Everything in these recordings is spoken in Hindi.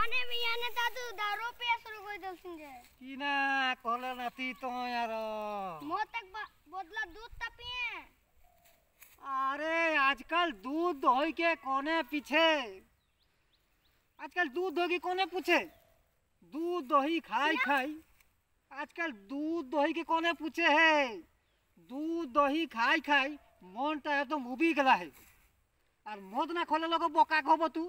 जाने भी आने तातू तो दारू पिया शुरू कर दो सिंजे कीना कोले नती तो यारो। मो तक बदला दूध त अरे आजकल दूध होई के कोने पीछे? आजकल दूध होगी कोने पूछे? दूध दही खाई खाई। आजकल दूध दही के कोने पूछे है? दूध दही खाई खाई मन टाइम तो मुबी गला है। और मद ना खोले लोग बोका खोब तू।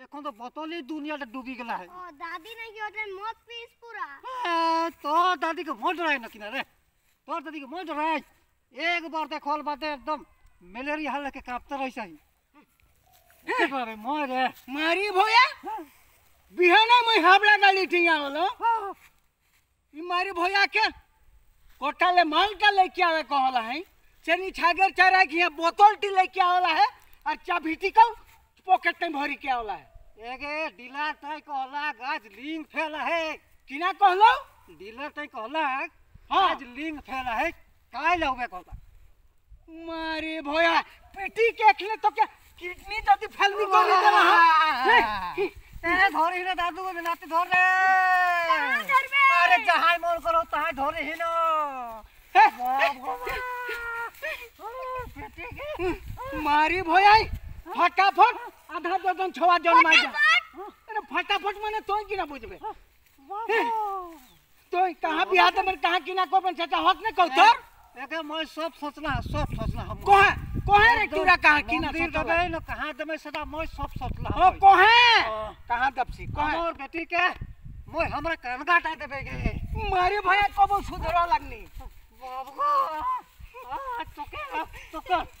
এখন তো বোতলে দুনিয়াটা ডুবি গেলা है ओ दादी ने की होटल मत पीस पूरा ए, तोर दादी के मोट रहा है न किनारे तोर दादी के मोट रहा है एक बार ते खोल बाते एकदम मलेरिया हाल के कांपते रही सही रे मोय रे मारी भोया बिहाने में हाबड़ा डाली ठिया होलो ई मारी भोया के कोठा ले माल का लेके आवे कहला है चनी छागर चरा की बोतल टी लेके आवला है और चाबीटी का पॉकेट में भरी के आवला है एगे डीलर तय कहला गाज लिंग फैला है। किना कहलो? डीलर तय कहला हाँ। गाज लिंग फैला है काय लगबे कहता मारी भोया पेटी के खले तो क्या किडनी दादी फैलनी कर देला है? ए धोरी रे दादू को नाती धोर। रे अरे जहाँ मन करो तहां धोरी ही। न के मारी भोया फटाफट। आधा दर्जन छवा जन मार जा अरे फटाफट माने तो की ना बुझबे तो कहाँ बियाह दे मेरे कहाँ की ना को बन चाचा हक ने कहतो? एके मैं सब सोचना सब सोचना हम कोहे कोहे रे तूरा कहाँ की ना मंदिर दबे न कहाँ दबे सदा मैं सब सोचला ओ कोहे हाँ। कहाँ दबसी कोहे? हमर बेटी के मैं हमरा कनगाटा देबे गे। मारी भोया कबो सुधरो लगनी बाबू आ चोके चोके। बेटी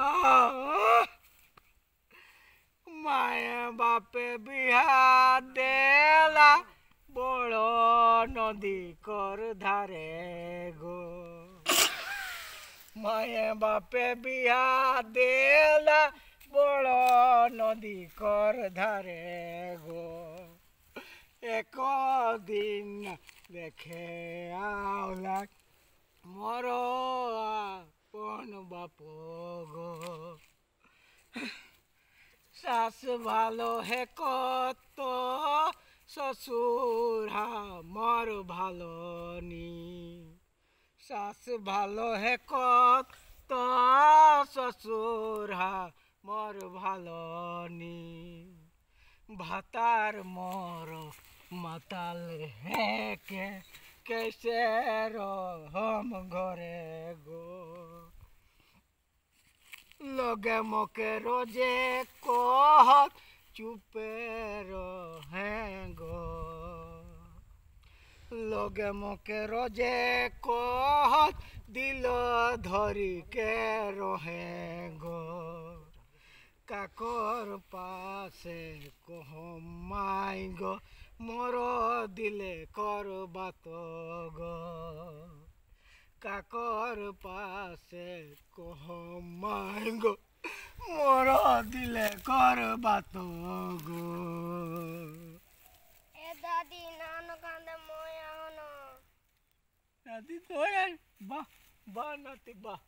চাপে বিহার দেলা, বড় নদী কর ধারে গো। মায়ে বাপে বিয়া দেলা, বড় নদী কর ধারে গো। একদিন দেখে আওলা, মর আপন বাপ গো। দাস ভালো হে কত? শ্বশুর মর ভালো নি। শাস ভালো হে কত? শ্বশুর মর ভালো নি। ভাতার মর মাতাল হে কে? কেসে হম ঘরে গো। লগে মকে রোজে কহ, চুপে রহে লগে মকে রোজে কহ, দিল ধরিকে রহে গো। কাকর পাশে কহ, মাই গ, মর দিলে কর বাত গো। কাকর পাশে কহ মাইগ মর দিলে কর বাত গো। এ দাদি নান কান্দে মই আহন দাদি তো বাহ বাহ নাতি বাহ।